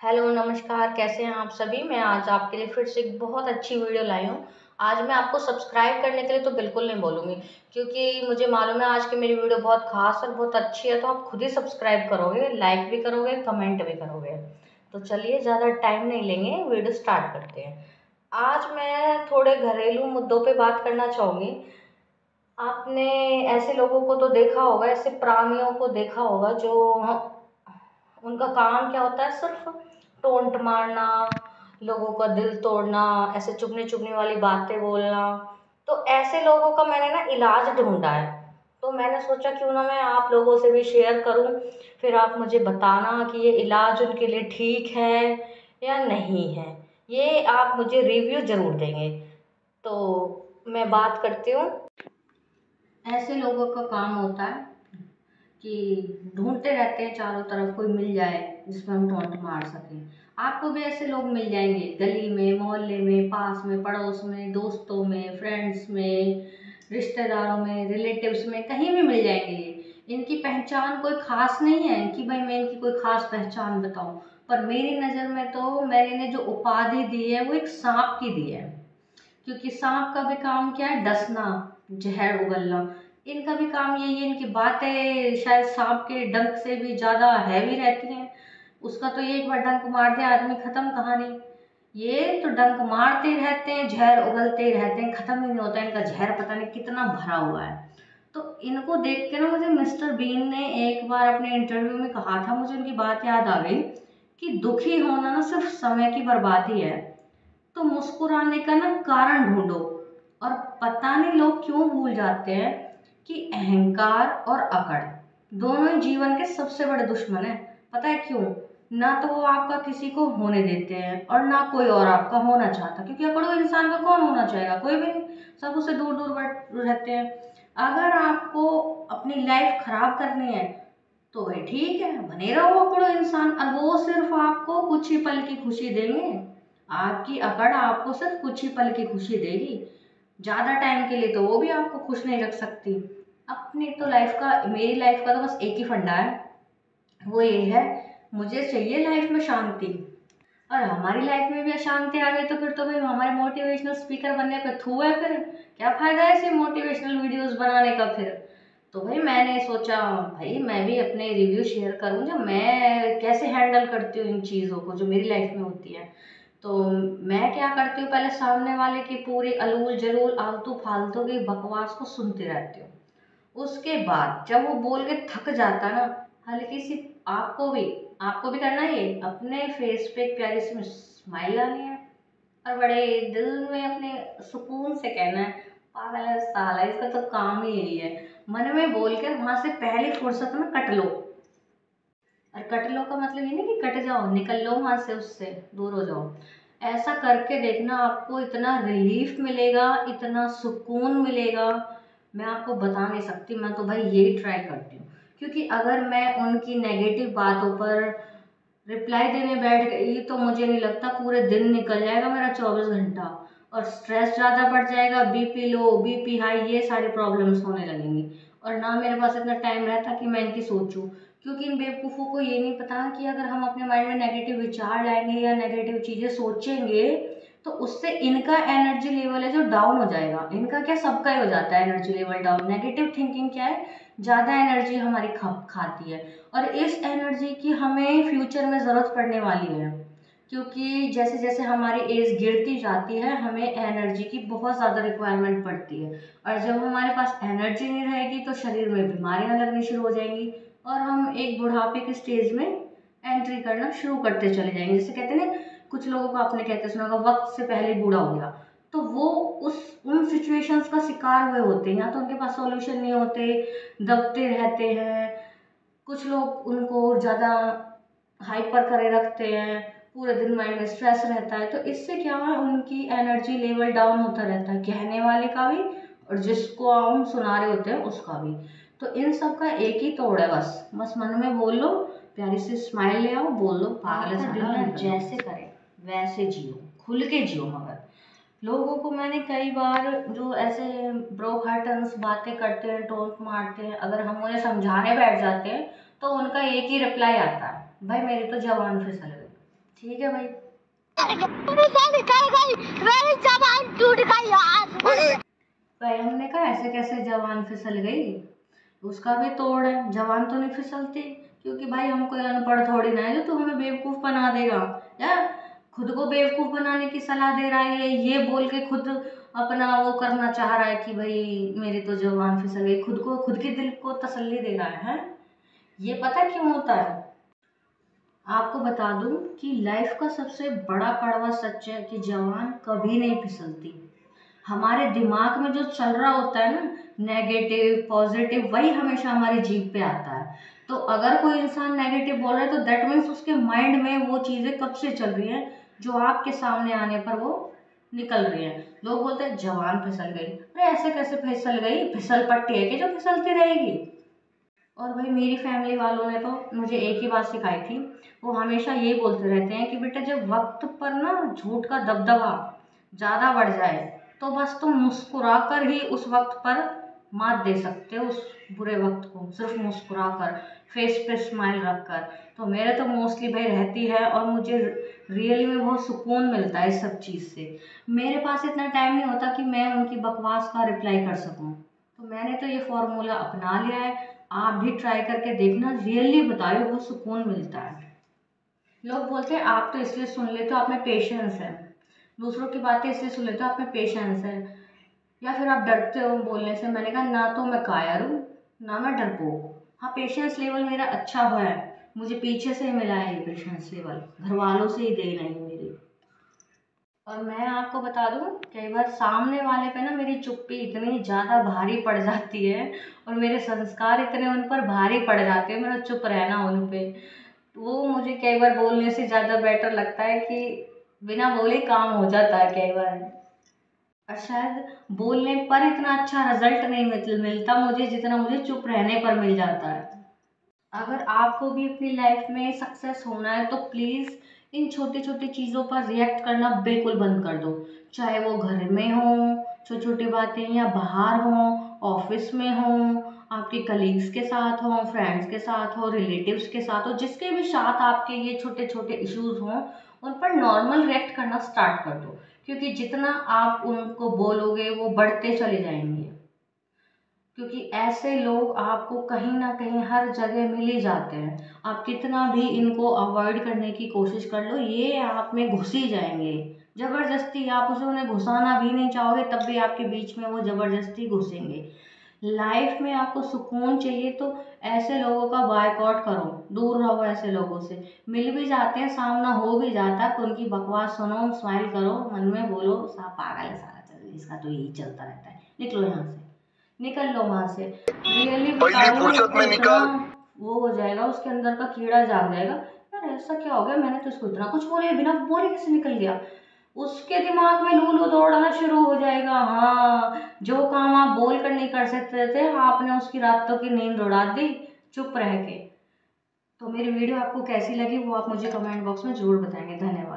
Hello, नमस्कार, कैसे हैं आप सभी? मैं आज आपके लिए फिर से एक बहुत अच्छी वीडियो लाई हूँ। आज मैं आपको सब्सक्राइब करने के लिए तो बिल्कुल नहीं बोलूँगी, क्योंकि मुझे मालूम है आज की मेरी वीडियो बहुत खास और बहुत अच्छी है तो आप खुद ही सब्सक्राइब करोगे लाइक भी करोगे कमेंट भी करोगे। तो चलिए, ज़्यादा टाइम नहीं लेंगे, वीडियो स्टार्ट करते हैं। आज मैं थोड़े घरेलू मुद्दों पर बात करना चाहूँगी। आपने ऐसे लोगों को तो देखा होगा, ऐसे प्राणियों को देखा होगा, जो उनका काम क्या होता है? सिर्फ़ टोंट मारना, लोगों का दिल तोड़ना, ऐसे चुभने चुभने वाली बातें बोलना। तो ऐसे लोगों का मैंने ना इलाज ढूंढा है। तो मैंने सोचा क्यों ना मैं आप लोगों से भी शेयर करूँ, फिर आप मुझे बताना कि ये इलाज उनके लिए ठीक है या नहीं है। ये आप मुझे रिव्यू ज़रूर देंगे। तो मैं बात करती हूँ। ऐसे लोगों का काम होता है कि ढूंढते रहते हैं चारों तरफ़ कोई मिल जाए जिसमें हम टोंट मार सकें। आपको भी ऐसे लोग मिल जाएँगे, गली में, मोहल्ले में, पास में, पड़ोस में, दोस्तों में फ्रेंड्स में, रिश्तेदारों में रिलेटिव्स में, कहीं भी मिल जाएँगे इनकी पहचान कोई ख़ास नहीं है कि भाई मैं इनकी कोई ख़ास पहचान बताऊँ। पर मेरी नज़र में तो मैंने ने जो उपाधि दी है, वो एक सांप की दी है। क्योंकि सांप का भी काम क्या है? डसना, जहर उगलना। इनका भी काम यही है, इनकी बातें शायद सांप के डंक से भी ज़्यादा हैवी रहती हैं। उसका तो ये एक बार डंक मार दे आदमी ख़त्म कहानी। ये तो डंक मारते रहते हैं, जहर उगलते रहते हैं, ख़त्म ही नहीं होता। इनका जहर पता नहीं कितना भरा हुआ है। तो इनको देख के ना मुझे मिस्टर बीन ने एक बार अपने इंटरव्यू में कहा था, मुझे उनकी बात याद आ गई कि दुखी होना ना सिर्फ़ समय की बर्बादी है। तो मुस्कुराने का ना कारण ढूंढो। और पता नहीं लोग क्यों भूल जाते हैं कि अहंकार और अकड़, दोनों जीवन के सबसे बड़े दुश्मन है। पता है क्यों? ना तो वो आपका किसी को होने देते हैं और ना कोई और आपका होना चाहता, क्योंकि अकड़ो इंसान का कौन होना चाहेगा? कोई भी नहीं। सब उससे दूर दूर रहते हैं। अगर आपको अपनी लाइफ खराब करनी है तो भाई ठीक है, बने रहो अकड़ो इंसान। और वो सिर्फ़ आपको कुछ ही पल की खुशी देंगे। आपकी अकड़ आपको सिर्फ़ कुछ ही पल की खुशी देगी। ज़्यादा टाइम के लिए तो वो भी आपको खुश नहीं रख सकती। अपनी तो लाइफ का, मेरी लाइफ का तो बस एक ही फंडा है। वो ये है, मुझे चाहिए लाइफ में शांति। और हमारी लाइफ में भी अशांति आ गई तो फिर तो भाई हमारे मोटिवेशनल स्पीकर बनने पे थू है फिर। क्या फ़ायदा है ऐसे मोटिवेशनल वीडियोस बनाने का फिर? तो भाई मैंने सोचा, भाई मैं भी अपने रिव्यू शेयर करूँ जो मैं कैसे हैंडल करती हूँ इन चीज़ों को जो मेरी लाइफ में होती है। तो मैं क्या करती हूँ, पहले सामने वाले की पूरी अलूल जलूल आलतू फालतू की बकवास को सुनती रहती हूँ। उसके बाद जब वो बोल के थक जाता ना, हल्की सी आपको भी आपको भी करना है अपने फेस पे एक प्यारी सी स्माइल लानी है और बड़े दिल में अपने सुकून से कहना है, पागल है, साला, इसका तो काम ही यही है। मन में बोल के वहाँ से पहली फुर्सत में कट लो। और कट लो का मतलब ये नहीं कि कट जाओ, निकल लो वहाँ से, उससे दूर हो जाओ। ऐसा करके देखना आपको इतना रिलीफ मिलेगा, इतना सुकून मिलेगा मैं आपको बता नहीं सकती, मैं तो भाई यही ट्राई करती हूँ। क्योंकि अगर मैं उनकी नेगेटिव बातों पर रिप्लाई देने बैठ गई तो मुझे नहीं लगता पूरे दिन निकल जाएगा मेरा चौबीस घंटा और स्ट्रेस ज़्यादा बढ़ जाएगा बीपी लो बीपी हाई ये सारी प्रॉब्लम्स होने लगेंगी। और ना मेरे पास इतना टाइम रहता कि मैं इनकी सोचूं। क्योंकि इन बेवकूफ़ों को ये नहीं पता कि अगर हम अपने माइंड में नेगेटिव विचार लाएँगे या नेगेटिव चीज़ें सोचेंगे तो उससे इनका एनर्जी लेवल है जो डाउन हो जाएगा। इनका क्या सबका ही हो जाता है energy level down negative thinking क्या है? ज़्यादा एनर्जी हमारी खप खाती है। और इस एनर्जी की हमें फ्यूचर में ज़रूरत पड़ने वाली है। क्योंकि जैसे जैसे हमारी एज गिरती जाती है, हमें एनर्जी की बहुत ज़्यादा रिक्वायरमेंट पड़ती है। और जब हमारे पास एनर्जी नहीं रहेगी तो शरीर में बीमारियाँ लगनी शुरू हो जाएँगी। और हम एक बुढ़ापे के स्टेज में एंट्री करना शुरू करते चले जाएँगे। जैसे कहते हैं ना कुछ लोगों को आपने कहते सुना होगा वक्त से पहले बूढ़ा हो गया। तो वो उस उन सिचुएशंस का शिकार हुए होते हैं। या तो उनके पास सॉल्यूशन नहीं होते दबते रहते हैं। कुछ लोग उनको ज़्यादा हाइपर करे रखते हैं पूरे दिन माइंड में स्ट्रेस रहता है। तो इससे क्या है उनकी एनर्जी लेवल डाउन होता रहता है कहने वाले का भी और जिसको हम सुना रहे होते हैं उसका भी। तो इन सब का एक ही तोड़ है बस। बस मन में बोल लो प्यारी से स्माइल ले आओ बोल लो पागल जैसे करें वैसे जियो खुल के जियो मगर। लोगों को मैंने कई बार जो ऐसे ब्रोक हार्टन्स बातें करते हैं टोंट मारते हैं अगर हम उन्हें समझाने बैठ जाते हैं तो उनका एक ही रिप्लाई आता है भाई मेरी तो जवान फिसल गई ठीक है भाई? भाई हमने कहा ऐसे कैसे जवान फिसल गई? उसका भी तोड़ है जवान तो नहीं फिसलती क्योंकि भाई हम कोई अनपढ़ थोड़ी ना है जो तू हमें बेवकूफ़ बना देगा या? खुद को बेवकूफ़ बनाने की सलाह दे रहा है, ये बोल के खुद अपना वो करना चाह रहा है कि भाई मेरी तो जवान फिसल गई खुद को, खुद के दिल को तसल्ली दे रहा है? ये पता क्यों होता है? आपको बता दूँ कि लाइफ का सबसे बड़ा कड़वा सच है कि जवान कभी नहीं फिसलती। हमारे दिमाग में जो चल रहा होता है ना नेगेटिव पॉजिटिव वही हमेशा हमारी जीप पे आता है। तो अगर कोई इंसान नेगेटिव बोल रहा है तो दैट मीन्स उसके माइंड में वो चीज़ें कब से चल रही हैं? जो आपके सामने आने पर वो निकल रही है। लोग बोलते हैं, जवान फिसल गई। अरे, ऐसे कैसे फिसल गई? फिसल पट्टी है कि जो फिसलती रहेगी? और भाई, मेरी फैमिली वालों ने तो मुझे एक ही बात सिखाई थी। वो हमेशा ये बोलते रहते हैं कि बेटा, जब वक्त पर ना झूठ का दबदबा ज़्यादा बढ़ जाए तो बस तुम मुस्कुरा कर ही उस वक्त पर मात दे सकते हो, उस बुरे वक्त को। सिर्फ़ मुस्कुरा कर फेस पे स्माइल रख कर तो मेरे तो मोस्टली भाई रहती है और मुझे रियली में बहुत सुकून मिलता है इस सब चीज़ से। मेरे पास इतना टाइम नहीं होता कि मैं उनकी बकवास का रिप्लाई कर सकूँ। तो मैंने तो ये फॉर्मूला अपना लिया है। आप भी ट्राई करके देखना। रियली बता रही बहुत सुकून मिलता है। लोग बोलते हैं, आप तो इसलिए सुन लेते हो, आप में पेशेंस है। दूसरों की बातें इसलिए सुन लेते हो, आप में पेशेंस है। या फिर आप डरते हो बोलने से। मैंने कहा, ना तो मैं कायर हूँ, ना मैं डरपोक। हाँ पेशेंस लेवल मेरा अच्छा हुआ है। मुझे पीछे से मिला है ये पेशेंस लेवल घर वालों से ही दे नहीं मेरी। और मैं आपको बता दूँ, कई बार सामने वाले पे ना मेरी चुप्पी इतनी ज़्यादा भारी पड़ जाती है और मेरे संस्कार इतने उन पर भारी पड़ जाते हैं, मेरा चुप रहना उन पर वो मुझे कई बार बोलने से ज़्यादा बेटर लगता है कि बिना बोले काम हो जाता है कई बार। और शायद बोलने पर इतना अच्छा रिज़ल्ट नहीं मिलता मुझे जितना मुझे चुप रहने पर मिल जाता है। अगर आपको भी अपनी लाइफ में सक्सेस होना है तो प्लीज़ इन छोटी छोटी चीज़ों पर रिएक्ट करना बिल्कुल बंद कर दो। चाहे वो घर में हो छोटी छोटी बातें, या बाहर हों ऑफ़िस में हों, आपके कलीग्स के साथ हों फ्रेंड्स के साथ हो रिलेटिव्स के साथ हो, जिसके भी साथ आपके ये छोटे छोटे इश्यूज़ हों, उन पर नॉर्मल रिएक्ट करना स्टार्ट कर दो। क्योंकि जितना आप उनको बोलोगे, वो बढ़ते चले जाएँगे। क्योंकि ऐसे लोग आपको कहीं ना कहीं हर जगह मिल ही जाते हैं। आप कितना भी इनको अवॉइड करने की कोशिश कर लो, ये आप में घुस ही जाएँगे। ज़बरदस्ती आप उसे उन्हें घुसाना भी नहीं चाहोगे, तब भी आपके बीच में वो ज़बरदस्ती घुसेंगे। लाइफ में आपको सुकून चाहिए तो ऐसे लोगों का बायकॉट करो। दूर रहो ऐसे लोगों से। मिल भी जाते हैं, सामना हो भी जाता है तो उनकी बकवास सुनो स्माइल करो, मन में बोलो सा पागल है सारा चल इसका तो यही चलता रहता है। निकलो यहाँ से। निकल लो वहाँ से। रियली वो हो जाएगा उसके अंदर का कीड़ा जाग जाएगा। यार ऐसा क्या हो गया? मैंने तो इसको इतना कुछ बोले बिना बोले कैसे निकल गया? उसके दिमाग में लूलू दौड़ना शुरू हो जाएगा। हाँ जो काम आप बोल कर नहीं कर सकते थे आपने उसकी रातों की नींद उड़ा दी चुप रह के। तो मेरी वीडियो आपको कैसी लगी वो आप मुझे कमेंट बॉक्स में ज़रूर बताएँगे। धन्यवाद।